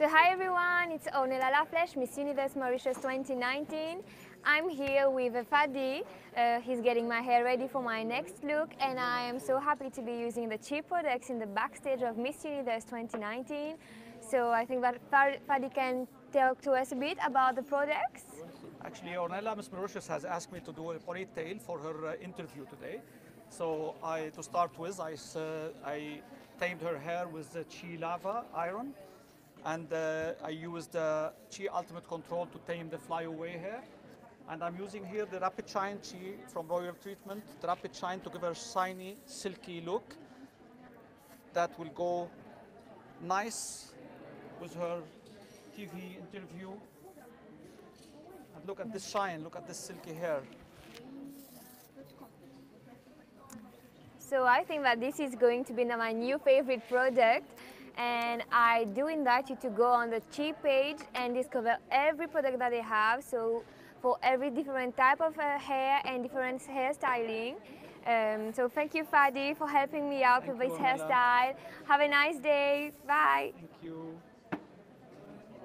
So hi everyone, it's Ornella Lafleche, Miss Universe Mauritius 2019. I'm here with Fadi. Uh, he's getting my hair ready for my next look and I am so happy to be using the Chi products in the backstage of Miss Universe 2019. So I think that Fadi can talk to us a bit about the products. Actually, Ornella Miss Mauritius has asked me to do a ponytail for her uh, interview today. So I, to start with, I, uh, I tamed her hair with the Chi Lava iron and uh, I used the Chi Ultimate Control to tame the flyaway hair. And I'm using here the Rapid Shine Chi from Royal Treatment, the Rapid Shine to give her a shiny, silky look that will go nice with her TV interview. And look at this shine, look at this silky hair. So I think that this is going to be my new favorite product and I do invite you to go on the Chi page and discover every product that they have. So for every different type of uh, hair and different hairstyling. Um, so thank you, Fadi, for helping me out Thank with this hairstyle. Have a nice day. Bye. Thank you.